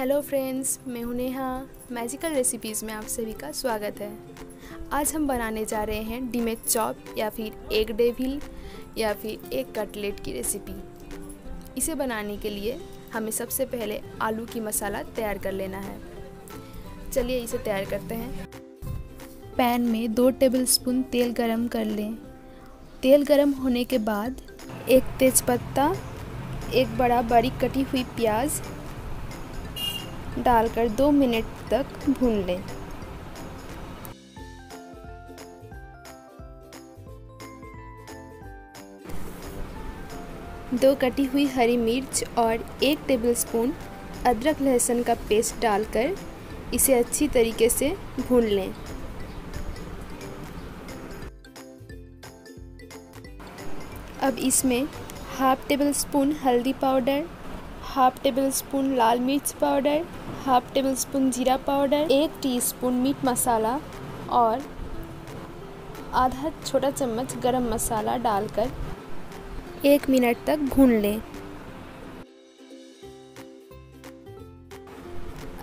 Hello friends मैं हूँ Neha. Magical recipes में आप सभी का स्वागत है। आज हम बनाने जा रहे हैं डिमेट चॉप या फिर एग डेविल या फिर एक कटलेट की रेसिपी इसे बनाने के लिए हमें सबसे पहले आलू की मसाला तैयार कर लेना है। चलिए इसे तैयार करते हैं। पैन में दो टेबलस्पून तेल गरम कर लें। तेल गरम होने के बाद एक तेज़पत्ता, एक बड़ा बारीक कटी हुई प्याज डालकर दो मिनट तक भून लें। दो कटी हुई हरी मिर्च और एक टेबलस्पून अदरक लहसुन का पेस्ट डालकर इसे अच्छी तरीके से भून लें। अब इसमें हाफ़ टेबल स्पून हल्दी पाउडर हाफ़ टेबल स्पून लाल मिर्च पाउडर, हाफ़ टेबल स्पून जीरा पाउडर, एक टीस्पून मीट मसाला और आधा छोटा चम्मच गरम मसाला डालकर एक मिनट तक भून लें।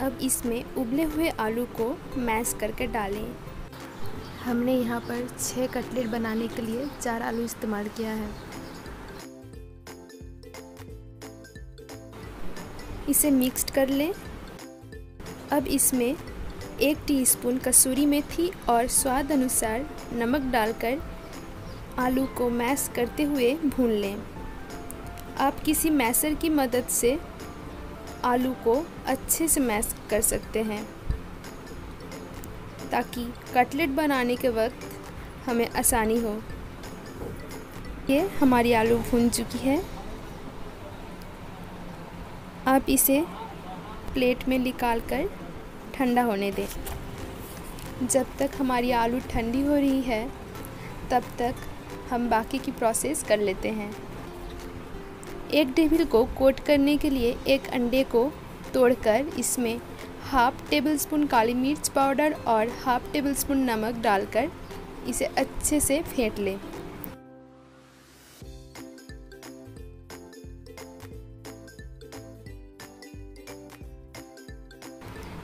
अब इसमें उबले हुए आलू को मैश करके डालें। हमने यहाँ पर छः कटलेट बनाने के लिए चार आलू इस्तेमाल किया है। इसे मिक्स्ड कर लें। अब इसमें एक टीस्पून कसूरी मेथी और स्वाद अनुसार नमक डालकर आलू को मैश करते हुए भून लें। आप किसी मैसर की मदद से आलू को अच्छे से मैश कर सकते हैं, ताकि कटलेट बनाने के वक्त हमें आसानी हो। ये हमारी आलू भून चुकी है। आप इसे प्लेट में निकाल कर ठंडा होने दें। जब तक हमारी आलू ठंडी हो रही है, तब तक हम बाकी की प्रोसेस कर लेते हैं। एक टेबल को कोट करने के लिए एक अंडे को तोड़कर इसमें हाफ़ टेबल स्पून काली मिर्च पाउडर और हाफ़ टेबल स्पून नमक डालकर इसे अच्छे से फेंट लें।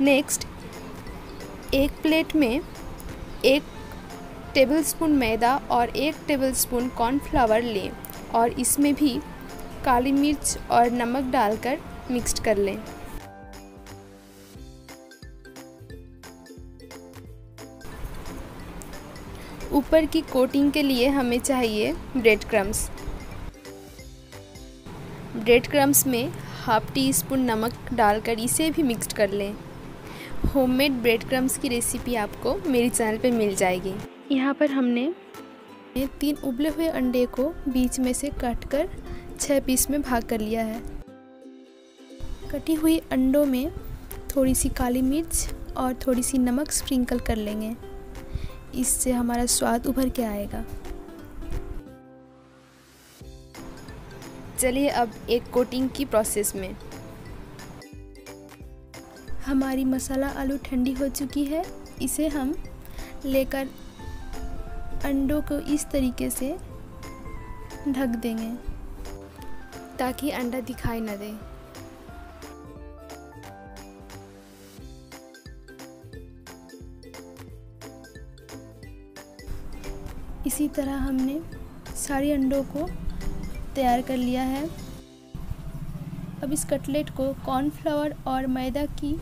नेक्स्ट एक प्लेट में एक टेबलस्पून मैदा और एक टेबलस्पून कॉर्नफ्लावर लें और इसमें भी काली मिर्च और नमक डालकर मिक्स्ड कर लें। ऊपर की कोटिंग के लिए हमें चाहिए ब्रेड क्रम्स ब्रेड क्रम्स में हाफ़ टी स्पून नमक डालकर इसे भी मिक्स्ड कर लें। होममेड ब्रेड क्रम्स की रेसिपी आपको मेरे चैनल पे मिल जाएगी। यहाँ पर हमने तीन उबले हुए अंडे को बीच में से काट कर छः पीस में भाग कर लिया है। कटी हुई अंडों में थोड़ी सी काली मिर्च और थोड़ी सी नमक स्प्रिंकल कर लेंगे। इससे हमारा स्वाद उभर के आएगा। चलिए अब एक कोटिंग की प्रोसेस में। हमारी मसाला आलू ठंडी हो चुकी है, इसे हम लेकर अंडों को इस तरीके से ढक देंगे, ताकि अंडा दिखाई न दे। इसी तरह हमने सारे अंडों को तैयार कर लिया है। अब इस कटलेट को कॉर्नफ्लावर और मैदा की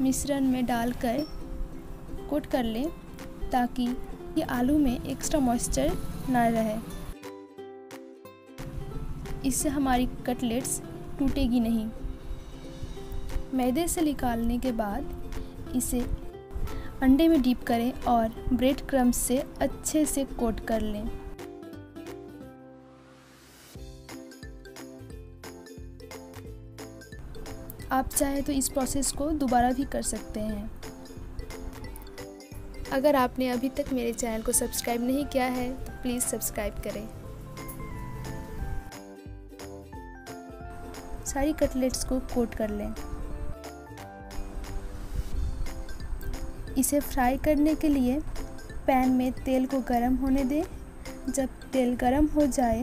मिश्रण में डालकर कोट कर लें ताकि ये आलू में एक्स्ट्रा मॉइस्चर ना रहे। इससे हमारी कटलेट्स टूटेगी नहीं। मैदे से निकालने के बाद इसे अंडे में डीप करें और ब्रेड क्रम्स से अच्छे से कोट कर लें। आप चाहे तो इस प्रोसेस को दोबारा भी कर सकते हैं। अगर आपने अभी तक मेरे चैनल को सब्सक्राइब नहीं किया है तो प्लीज़ सब्सक्राइब करें। सारी कटलेट्स को कोट कर लें। इसे फ्राई करने के लिए पैन में तेल को गर्म होने दें। जब तेल गर्म हो जाए,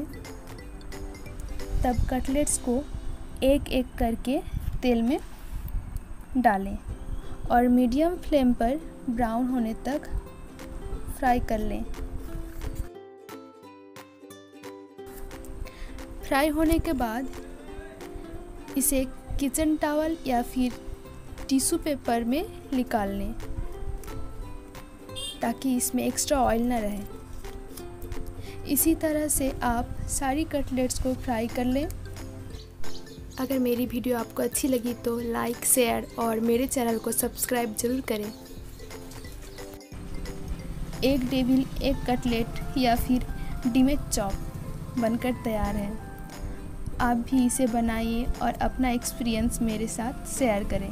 तब कटलेट्स को एक एक करके तेल में डालें और मीडियम फ्लेम पर ब्राउन होने तक फ्राई कर लें। फ्राई होने के बाद इसे किचन टावल या फिर टिश्यू पेपर में निकाल लें ताकि इसमें एक्स्ट्रा ऑयल ना रहे। इसी तरह से आप सारी कटलेट्स को फ्राई कर लें। अगर मेरी वीडियो आपको अच्छी लगी तो लाइक, शेयर और मेरे चैनल को सब्सक्राइब ज़रूर करें। एक डेविल, एक कटलेट या फिर डिमेज चॉप बनकर तैयार है। आप भी इसे बनाइए और अपना एक्सपीरियंस मेरे साथ शेयर करें।